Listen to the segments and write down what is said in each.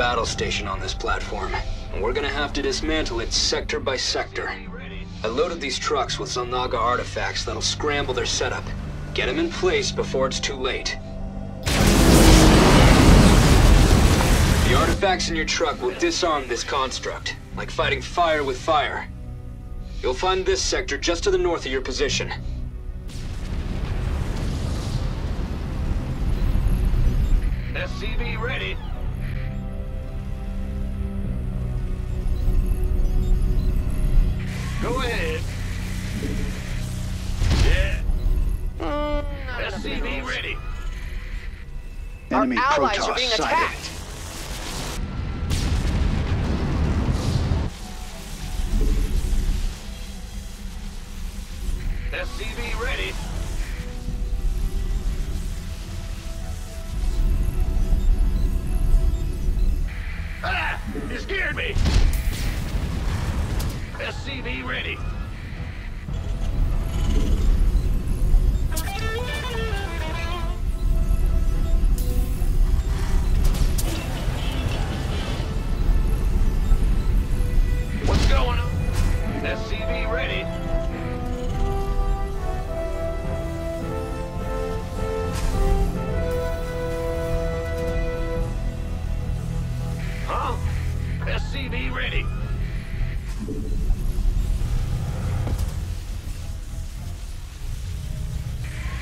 battle station on this platform, and we're gonna have to dismantle it sector by sector. I loaded these trucks with Xel'Naga artifacts that'll scramble their setup. Get them in place before it's too late. The artifacts in your truck will disarm this construct, like fighting fire with fire. You'll find this sector just to the north of your position. SCV ready. Allies Protoss are being sighted. attacked. SCV ready. Ah! You scared me! SCV ready.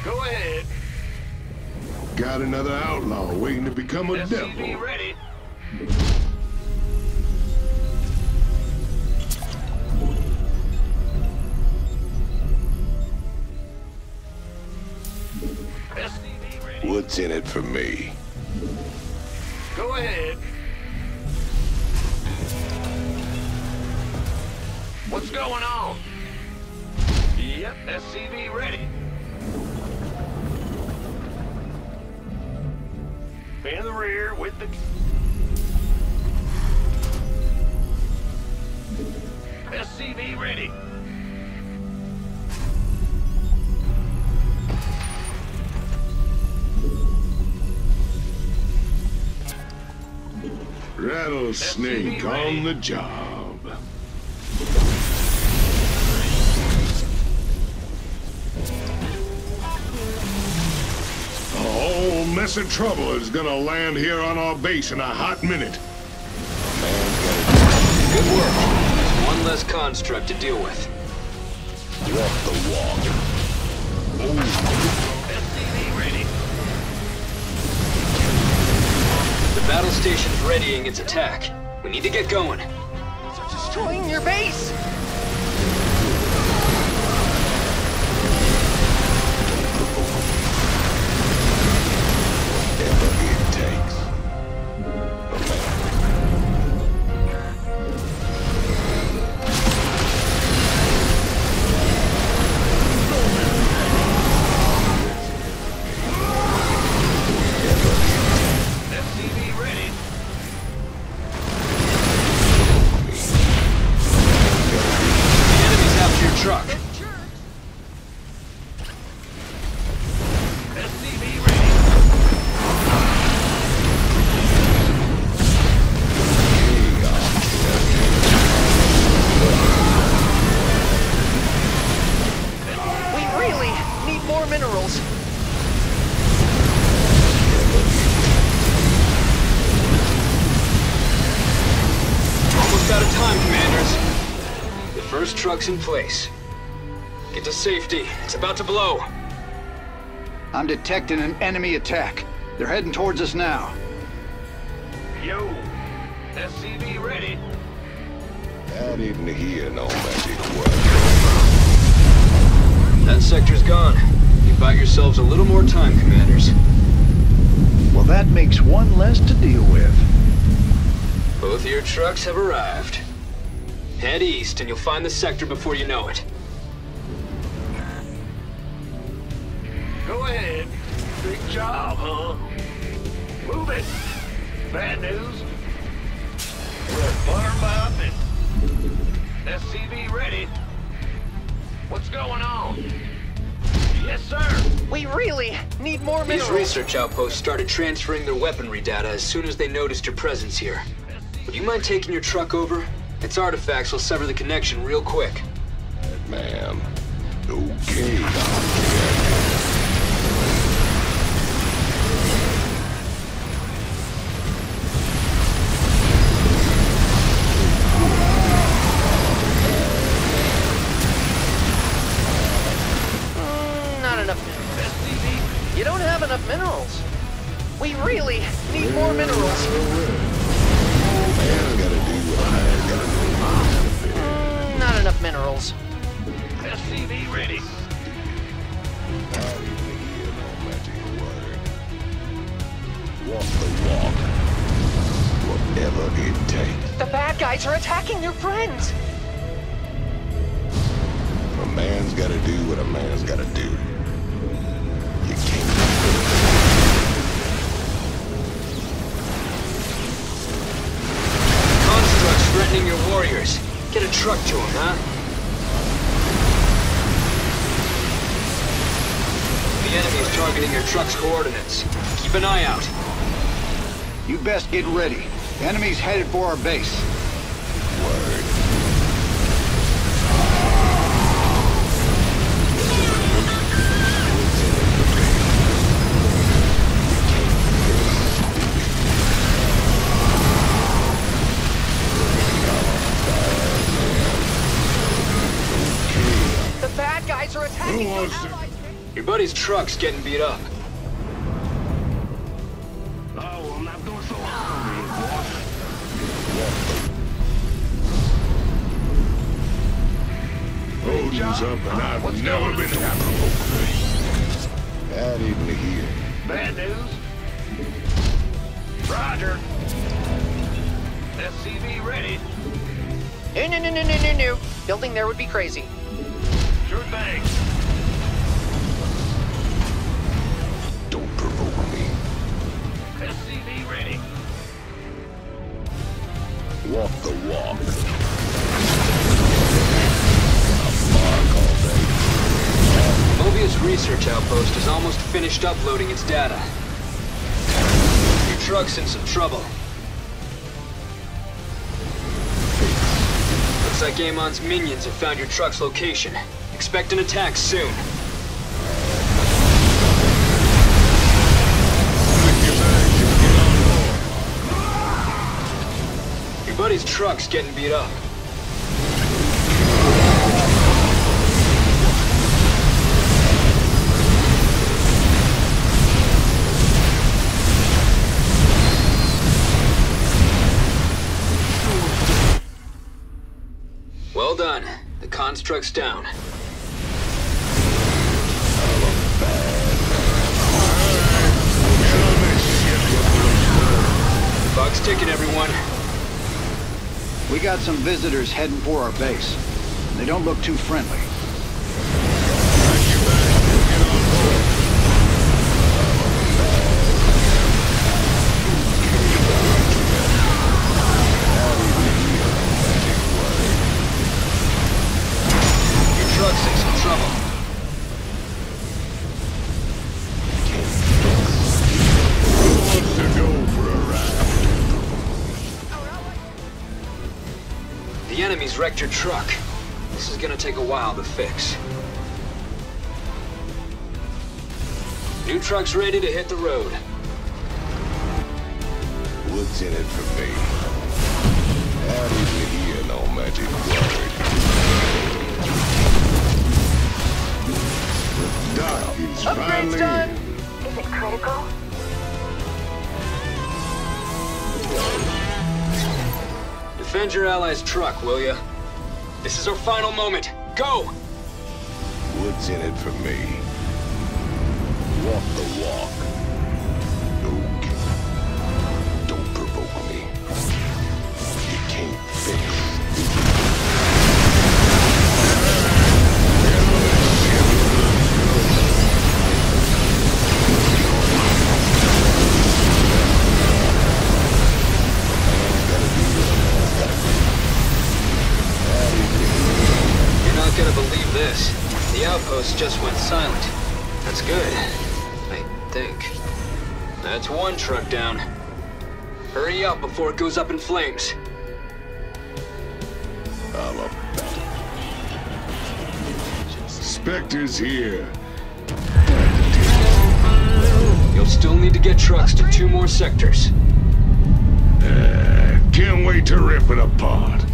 Go ahead. Got another outlaw waiting to become a SCV devil. ready. What's in it for me? Go ahead. SCV ready. In the rear with the... SCV ready. Rattlesnake on the job. Mess of trouble is gonna land here on our base in a hot minute. Good work. One less construct to deal with. Walk the walk. SCV ready. The battle station's readying its attack. We need to get going. They're destroying your base! Minerals. Almost out of time, commanders. The first truck's in place. Get to safety. It's about to blow. I'm detecting an enemy attack. They're heading towards us now. Yo. SCV ready. I didn't hear no magic word. That sector's gone. You bought yourselves a little more time, commanders. Well, that makes one less to deal with. Both of your trucks have arrived. Head east and you'll find the sector before you know it. Go ahead. Big job, huh? Move it. Bad news. We're buttered up and SCV ready. What's going on? Yes, sir. We really need more These minerals. research outposts started transferring their weaponry data as soon as they noticed your presence here. Would you mind taking your truck over? Its artifacts will sever the connection real quick. Ma'am. Okay, minerals. SCV ready. Out in no magic word. Walk the walk. Whatever it takes. The bad guys are attacking your friends. A man's gotta do what a man's gotta do. You can't. Constructs threatening your warriors. Get a truck to them, huh? Is targeting your truck's coordinates. Keep an eye out. You best get ready. The enemy's headed for our base. Your buddy's truck's getting beat up. Oh, I'm not doing so hard, boss. Odin's up and I've What's never been on? happier. Not even here. Bad news. Roger. SCV ready. No, no, no, no, no, no, no. Building there would be crazy. Sure thing. Walk the walk. Moebius Research Outpost is almost finished uploading its data. Your truck's in some trouble. Looks like Amon's minions have found your truck's location. Expect an attack soon. Buddy's truck's getting beat up. Well done. The construct's down. Clock's ticking, everyone. We got some visitors heading for our base. They don't look too friendly. Wrecked your truck. This is gonna take a while to fix. New truck's ready to hit the road. What's in it for me? Not even here, no magic word. The doc is Upgrades finally done. Is it critical? Defend your ally's truck, will ya? This is our final moment. Go! What's in it for me? Walk the walk. Goes up in flames. I'm a Spectre's here. You'll still need to get trucks to two more sectors. Uh, can't wait to rip it apart.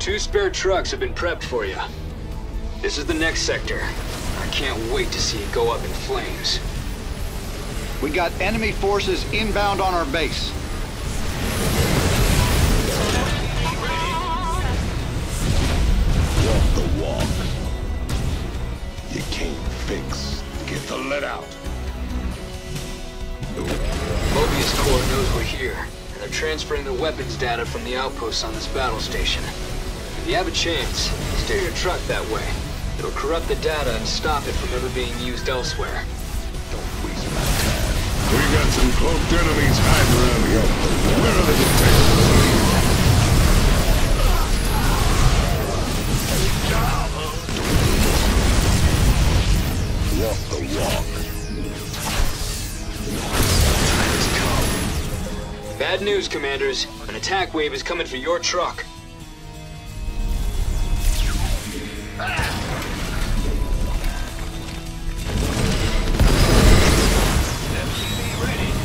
Two spare trucks have been prepped for you. This is the next sector. I can't wait to see it go up in flames. We got enemy forces inbound on our base. Moebius Corps knows we're here, and they're transferring the weapons data from the outposts on this battle station. If you have a chance, steer your truck that way. It'll corrupt the data and stop it from ever being used elsewhere. Don't waste my time. We've got some cloaked enemies hiding around here. Where are the detectives? Walk the walk. Bad news, Commanders. An attack wave is coming for your truck.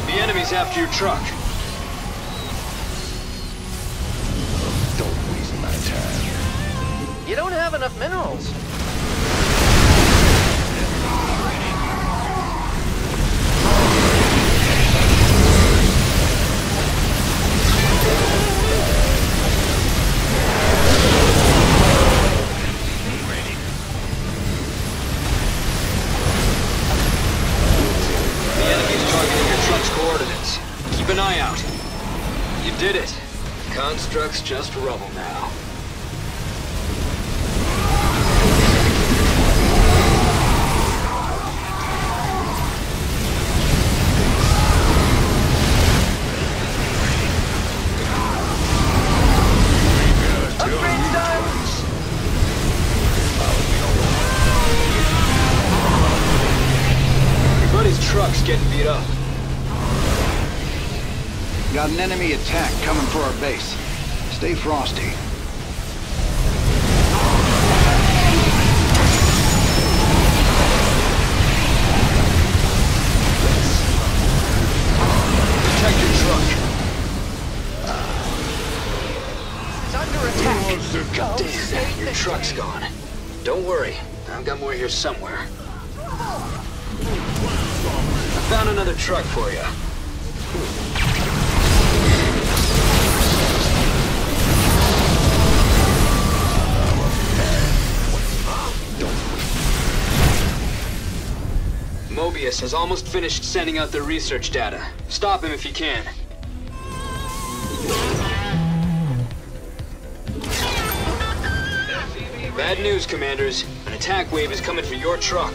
The enemy's after your truck. Don't waste my time. You don't have enough minerals. Did it. Construct's just rubble now. Truck's getting beat up. Got an enemy attack coming for our base. Stay frosty. Protect your truck. It's under attack. Wants to Damn, your the truck's gone. Don't worry. I've got more here somewhere. I found another truck for you. Moebius has almost finished sending out their research data. Stop him if you can. Bad news, Commanders. An attack wave is coming for your truck.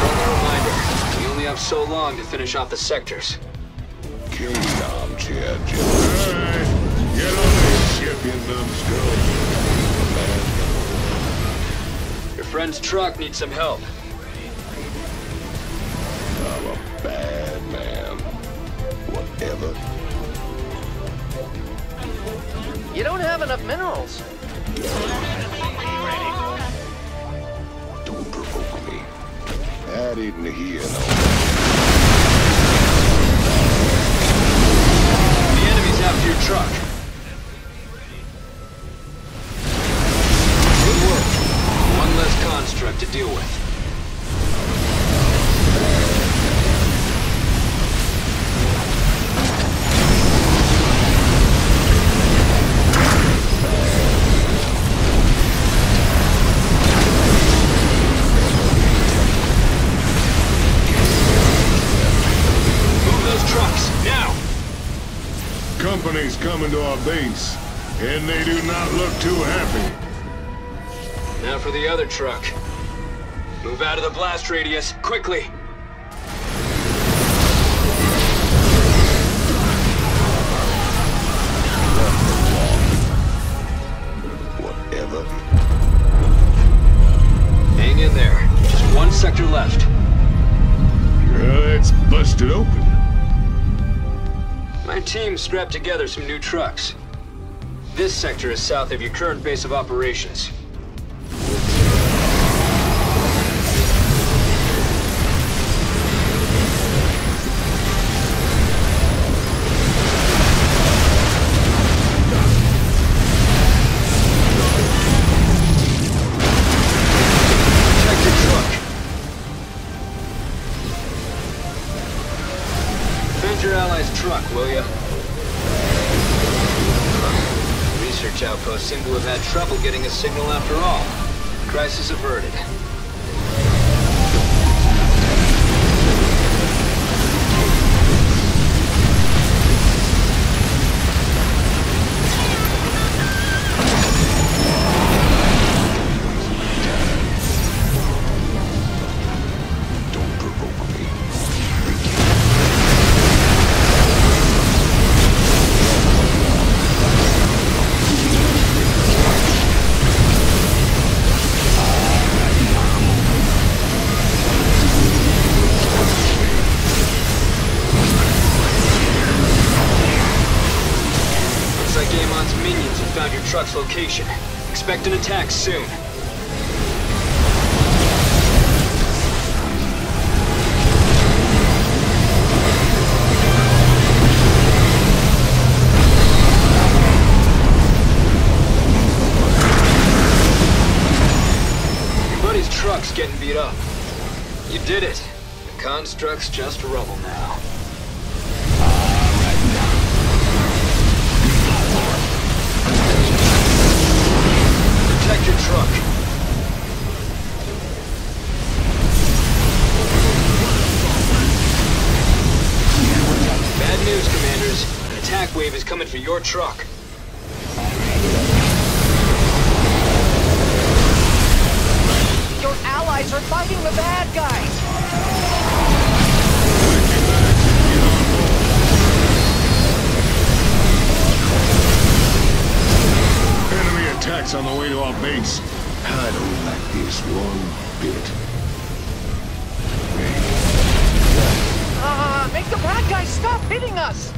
Friendly reminder, we only have so long to finish off the sectors. Kingdom, Chad. Alright, get on this ship, you numbskull. Your friend's truck needs some help. I'm a bad man. Whatever. You don't have enough minerals. Don't provoke me. That isn't here, no. The enemy's after your truck. our base, and they do not look too happy. Now for the other truck. Move out of the blast radius, quickly! Whatever. Hang in there. Just one sector left. Yeah, it's busted open team strapped together some new trucks. This sector is south of your current base of operations. Seem to have had trouble getting a signal after all. Crisis averted. Location. Expect an attack soon. Truck's getting beat up. You did it. The construct's just rubble now. An wave is coming for your truck. Your allies are fighting the bad guys. Enemy attacks on the way to our base. I don't like this one bit. Uh, make the bad guys stop hitting us.